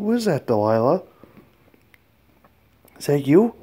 Who is that, Delilah? Is that you?